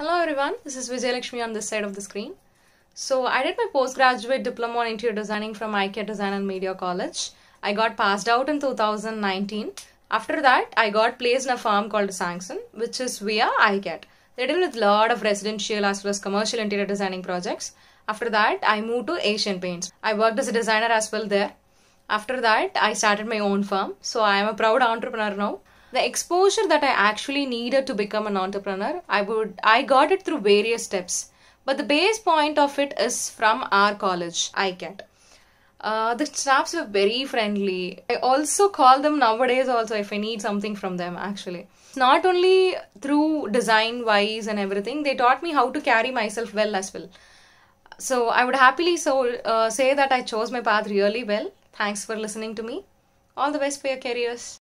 Hello everyone, this is Vijayalakshmi on this side of the screen. So I did my postgraduate diploma on interior designing from ICAT Design and Media College. I got passed out in 2019. After that, I got placed in a firm called Sangson, which is via ICAT. They deal with a lot of residential as well as commercial interior designing projects. After that, I moved to Asian Paints. I worked as a designer as well there. After that, I started my own firm. So I am a proud entrepreneur now. The exposure that I actually needed to become an entrepreneur, I would I got it through various steps. But the base point of it is from our college, ICAT. Uh, the staffs were very friendly. I also call them nowadays also if I need something from them actually. Not only through design wise and everything, they taught me how to carry myself well as well. So I would happily so uh, say that I chose my path really well. Thanks for listening to me. All the best for your careers.